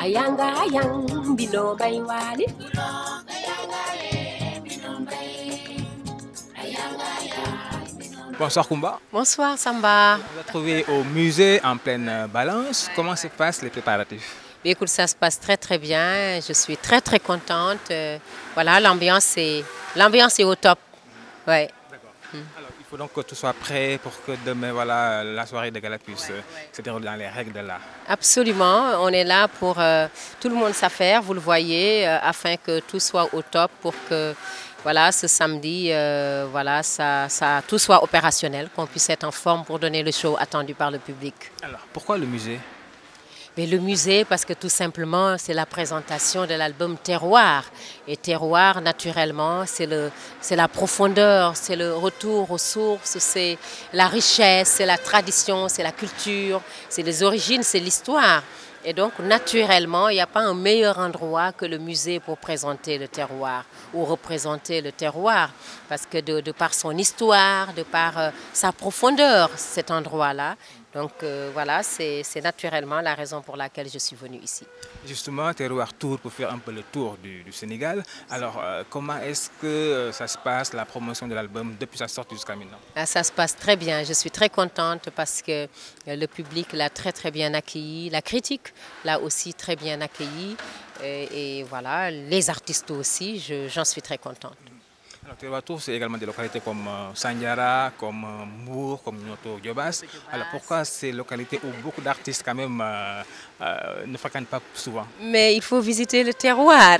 ayanga ayang bino bay wali Bonsoir Kumba. Bonsoir Samba. On va trouver au musée en pleine balance. Comment se passent les préparatifs? Écoute, ça se passe très très bien. Je suis très très contente. Euh, voilà, l'ambiance est, l'ambiance est au top. Ouais. Alors, il faut donc que tout soit prêt pour que demain, voilà, la soirée de gala puisse euh, se dérouler dans les règles de l'art. Absolument. On est là pour euh, tout le monde s'affaire, vous le voyez, euh, afin que tout soit au top pour que voilà, ce samedi, euh, voilà, ça, ça, tout soit opérationnel, qu'on puisse être en forme pour donner le show attendu par le public. Alors, pourquoi le musée? Mais le musée, parce que tout simplement, c'est la présentation de l'album Terroir. Et Terroir, naturellement, c'est la profondeur, c'est le retour aux sources, c'est la richesse, c'est la tradition, c'est la culture, c'est les origines, c'est l'histoire. Et donc, naturellement, il n'y a pas un meilleur endroit que le musée pour présenter le terroir ou représenter le terroir. Parce que de, de par son histoire, de par euh, sa profondeur, cet endroit-là. Donc euh, voilà, c'est naturellement la raison pour laquelle je suis venue ici. Justement, Terroir Tour pour faire un peu le tour du, du Sénégal. Alors, euh, comment est-ce que ça se passe, la promotion de l'album, depuis sa sortie jusqu'à maintenant? Ah, Ça se passe très bien. Je suis très contente parce que le public l'a très très bien accueilli. La critique l'a aussi très bien accueilli. Et, et voilà, les artistes aussi, je- j'en suis très contente. Alors, Tour, c'est également des localités comme euh, comme euh, Mbour, comme Nyoto, Diobas. Alors, pourquoi ces localités où beaucoup d'artistes, quand même, euh, euh, ne fréquentent pas souvent? Mais il faut visiter le terroir.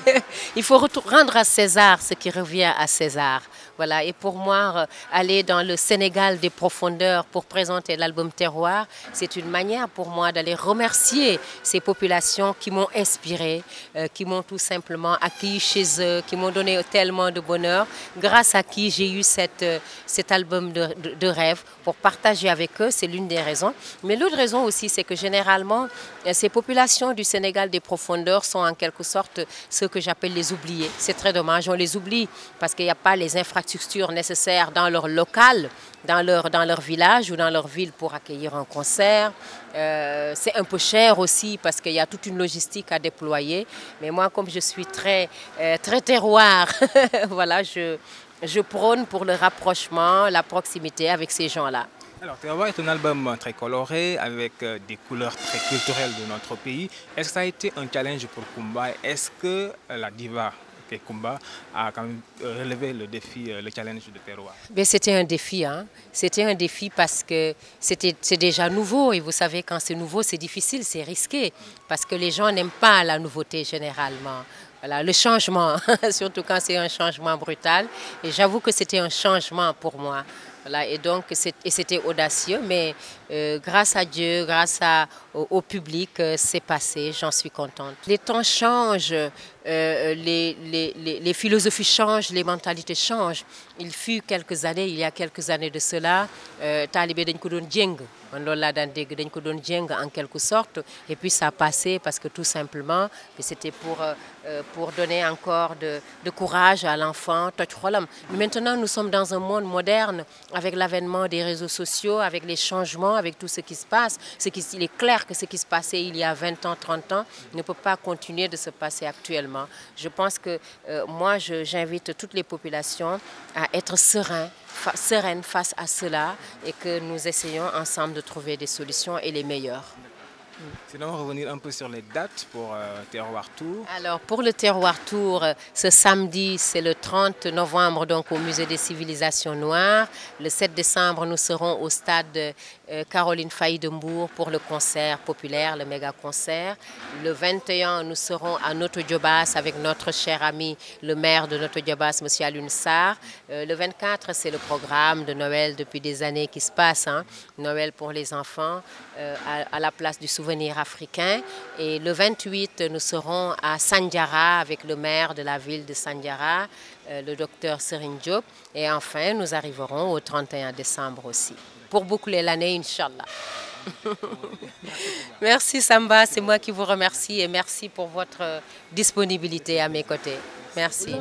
il faut rendre à César ce qui revient à César. Voilà. Et pour moi, euh, aller dans le Sénégal des profondeurs pour présenter l'album Terroir, c'est une manière pour moi d'aller remercier ces populations qui m'ont inspiré, euh, qui m'ont tout simplement accueilli chez eux, qui m'ont donné tellement de bonheur, grâce à qui j'ai eu euh, cet album de, rêve pour partager avec eux. C'est l'une des raisons. Mais l'autre raison aussi, c'est que généralement, ces populations du Sénégal des profondeurs sont en quelque sorte ce que j'appelle les oubliés. C'est très dommage, on les oublie parce qu'il n'y a pas les infrastructures nécessaires dans leur local, dans leur, dans leur village ou dans leur ville pour accueillir un concert. Euh, c'est un peu cher aussi parce qu'il y a toute une logistique à déployer. Mais moi, comme je suis très, euh, très terroir, voilà, je, je prône pour le rapprochement, la proximité avec ces gens-là. Alors, Terroir est un album très coloré, avec euh, des couleurs très culturelles de notre pays. Est-ce que ça a été un challenge pour Kumba? Est-ce que la diva qui est Kumba a quand même euh, relevé le défi, euh, le challenge de Terroir c'était un défi, hein. C'était un défi parce que c'est déjà nouveau et vous savez quand c'est nouveau c'est difficile, c'est risqué parce que les gens n'aiment pas la nouveauté généralement. Voilà, le changement, surtout quand c'est un changement brutal. Et j'avoue que c'était un changement pour moi. Voilà, et donc c'était audacieux, mais euh, grâce à Dieu, grâce à- au, public, c'est passé. J'en suis contente. Les temps changent, euh, les, les- philosophies changent, les mentalités changent. Il fut quelques années, il y a quelques années de cela, euh, talibé dañ ko en quelque sorte et puis ça a passé parce que tout simplement c'était pour euh, euh, donner encore de, courage à l'enfant. Mais maintenant nous sommes dans un monde moderne avec l'avènement des réseaux sociaux avec les changements avec tout ce qui se passe il est clair que ce qui se passait il y a 20 ans 30 ans ne peut pas continuer de se passer actuellement je pense que euh, moi j'invite toutes les populations à être sereins fa- sereine face à cela et que nous essayons ensemble de trouver des solutions et les meilleures. Sinon, revenir un peu sur les dates pour euh, Terroir Tour. Alors pour le Terroir Tour, euh, ce samedi, c'est le 30 novembre donc au Musée des civilisations noires. Le 7 décembre, nous serons au stade euh, Caroline Faye de Mbourg pour le concert populaire, le méga concert. Le 21, nous serons à Noto Djobas avec notre cher ami le maire de Noto Djobas, M. Alun Sarr. Euh, le 24, c'est le programme de Noël depuis des années qui se passe. hein. Noël pour les enfants à, à la place du souvenir africain. Et le 28, nous serons à Sandiara avec le maire de la ville de Sandiara, euh, le docteur Serine Diop. Et enfin, nous arriverons au 31 décembre aussi. Pour boucler l'année, Inch'Allah. merci Samba, c'est moi qui vous remercie et merci pour votre disponibilité à mes côtés. Merci.